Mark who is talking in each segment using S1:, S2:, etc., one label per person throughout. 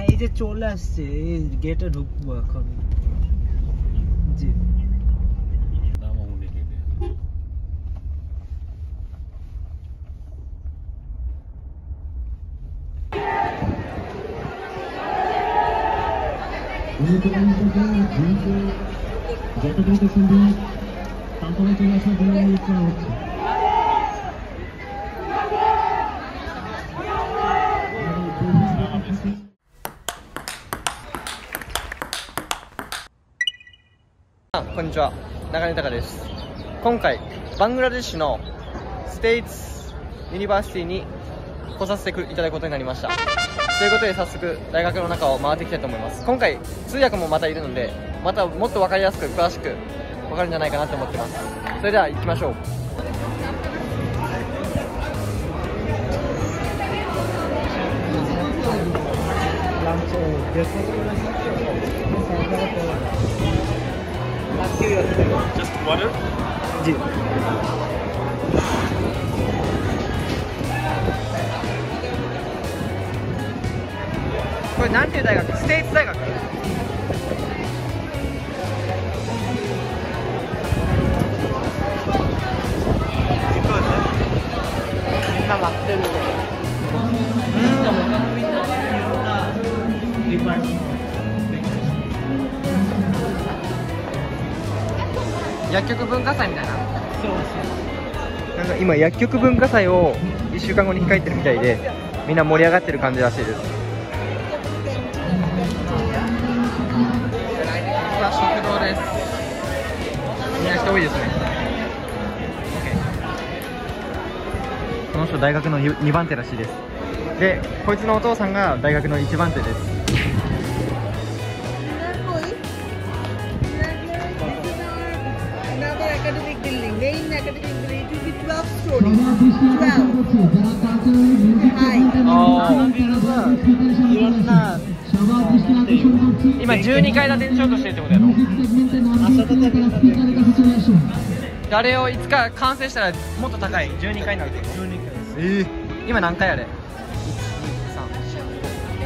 S1: হ্যাঁ এই যে চলে আসছে, এই গেটে ঢুকবো এখন। জি।
S2: যতটুকু সম্ভব, তারপরে চলে আসার জন্য হচ্ছে।
S3: あこんにちは。中根隆です。今回バングラデシュのステイツユニバーシティに来させていただくことになりました。ということで早速大学の中を回っていきたいと思います。今回通訳もまたいるのでまたもっと分かりやすく詳しく分かるんじゃないかなと思ってます。それでは行きましょう。
S1: ランチを別のとこ
S3: れなんていう大学？ステイツ大学。みんな待ってる薬局文化祭みたいな。
S1: そう
S3: なんか今薬局文化祭を1週間後に控えてるみたいでみんな盛り上がってる感じらしいです。は食堂です。みんな人多いですね。この人大学の2番手らしいです。でこいつのお父さんが大学の1番手です今12階建てにしようとしてるってことやろ誰をいつか完成したらもっと高い12階になるってこと、今何階あれ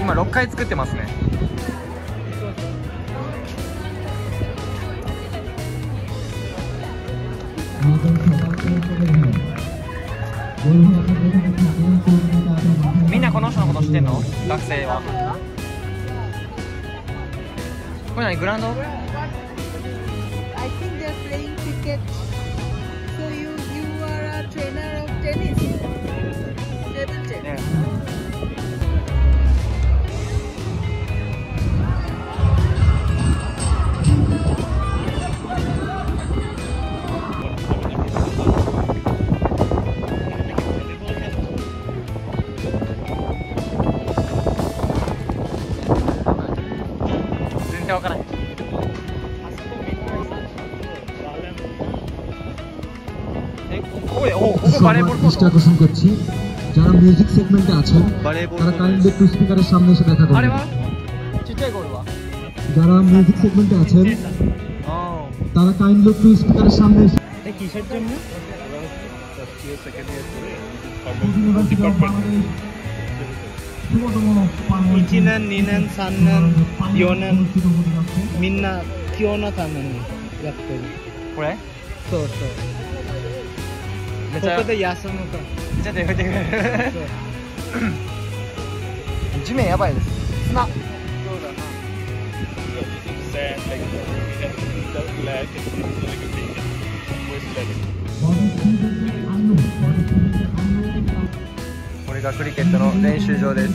S3: 今6階作ってますね。みんなこの人のこと知ってんの？学生は。これ何？グラウンド？
S2: দৃষ্টি আকর্ষণ করছি। যারা মিউজিক সেগমেন্টে আছেন তারা কাইন্ডলি একটু স্পিকারের সামনে এসে দেখা করবেন যারা মিউজিক সেগমেন্টে আছেন তারা কাইন্ডলি একটু স্পিকারের সামনে
S1: কিসের জন্য? ইচিনান নিনান সান্নান ইয়নান মিন্না
S3: কিয়না তানান
S1: রাখতে পড়ে তো তো
S3: めっちゃ
S1: ここで休むか
S3: ちょっとやめてくれ。地面やばいです。砂。
S1: そうだな.
S3: これがクリケットの練習場です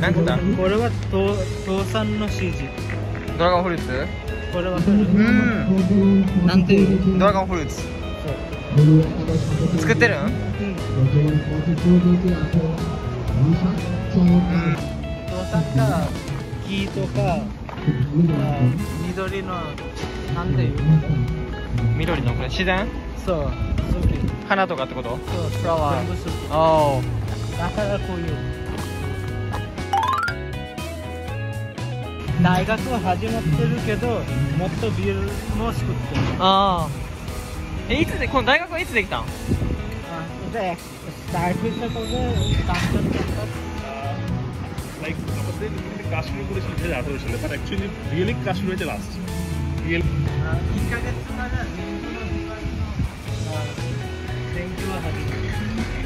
S3: 何個だ。
S1: これは倒倒産の指示。
S3: ドラゴンフルーツ？
S1: これわかる
S3: うん
S1: なんていう？
S3: ドラゴンフルーツ。作ってるん？
S1: うん。
S3: うん
S1: 倒産か木とかあ緑のなんていう？
S3: 緑のこれ自然？
S1: そう
S3: 花とかってこと？
S1: そう
S3: フラワー
S1: 全部好き
S3: あ
S1: だからこういう大学は始まってるけどもっとビルも作ってる
S3: ああ えいつでこの大学はいつできたん
S1: Uh, start with the Kanchan campus.
S4: Like আমাদের কাশ্মীর করেছিল দু হাজার আঠারো সালে বাট অ্যাকচুয়ালি রিয়েলি কাশ্মীর হয়েছে লাস্ট রিয়েল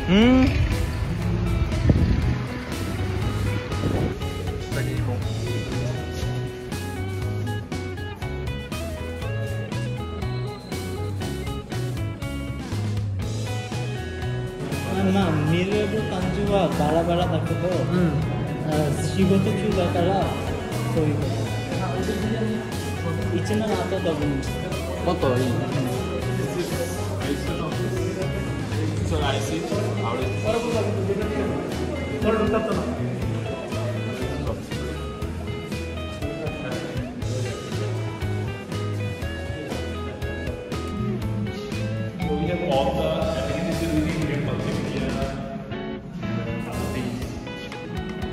S1: 1 の2回の勉強は始める。
S3: うん
S1: まあ見れる感じはバラバラだけど、
S3: うん。
S1: あ仕事中だからそういうこと。一年後多分
S3: も。っといい
S4: all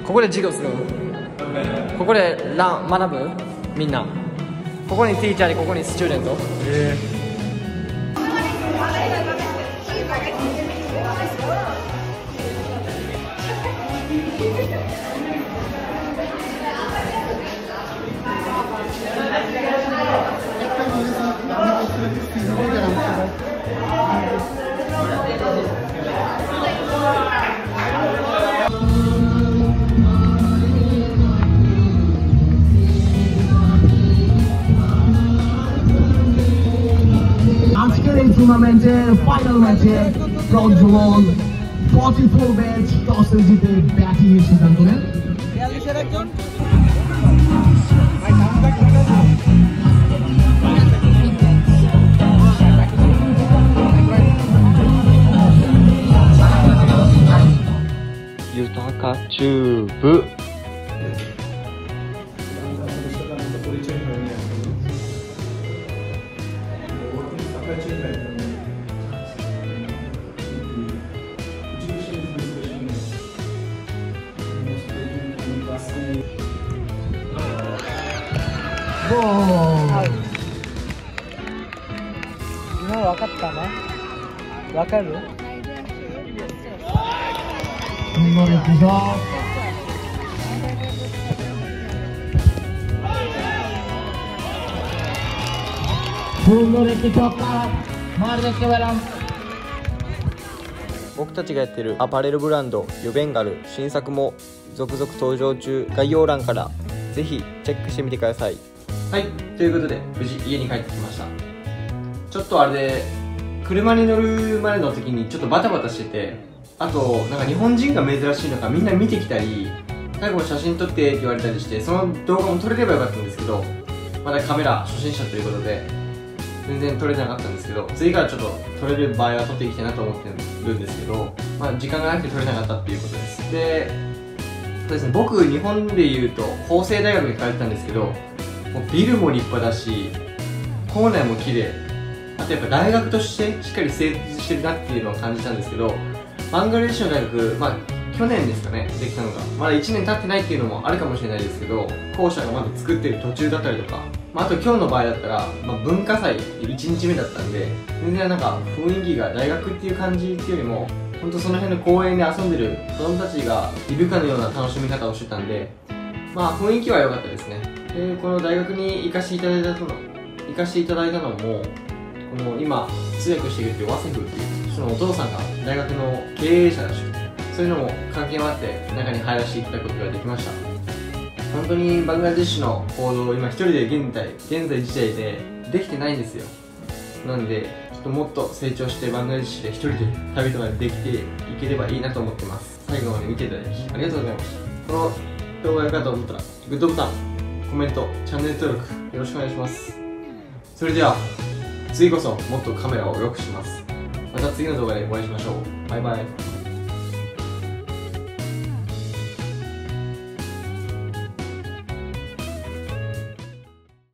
S3: ここで授業するここでラン学ぶ？みんな。ここにティーチャーでここにスチューデント
S2: ええー。টুর্নামেন্টের ফাইনাল ম্যাচে bronze one forty four match টসে জিতে ব্যাটিং এর সিদ্ধান্ত নেন
S3: 豊か
S1: 今分かったね分かる。
S2: みんなでピザ
S3: 僕たちがやってる。アパレルブランドヨベンガル新作も続々登場中概要欄からぜひチェックしてみてください。はいということで無事家に帰ってきました。ちょっとあれで車に乗るまでの時にちょっとバタバタしててあとなんか日本人が珍しいのかみんな見てきたり最後写真撮ってって言われたりしてその動画も撮れればよかったんですけどまだカメラ初心者ということで全然撮れなかったんですけど次からちょっと撮れる場合は撮っていきたいなと思ってるんですけど、まあ、時間がなくて撮れなかったっていうことです。でそうですね僕日本でいうと法政大学に通ってたんですけどもうビルも立派だし校内も綺麗。あとやっぱ大学としてしっかり成立してるなっていうのを感じたんですけどバングラデシュの大学まあ去年ですかねできたのが。まだ1年経ってないっていうのもあるかもしれないですけど校舎がまだ作ってる途中だったりとか、まあ、あと今日の場合だったら、まあ、文化祭1日目だったんで全然なんか雰囲気が大学っていう感じっていうよりも本当その辺の公園で遊んでる子供たちがいるかのような楽しみ方をしてたんでまあ雰囲気は良かったですね。でこの大学に行かせていただいたの行かせていただいたのもこの今通訳しているっていうワセフっていう人のお父さんが大学の経営者らしくそういうのも関係もあって中に入らせていただくことができました。本当にバングラデシュの行動を今一人で現在現在時点でできてないんですよ。なんでちょっともっと成長してバングラデシュで一人で旅とかできていければいいなと思ってます。最後まで見ていただきありがとうございました。この動画が良かったと思ったらグッドボタンコメントチャンネル登録よろしくお願いします。それでは次こそもっとカメラを良くします。また次の動画でお会いしましょう。バイバイ。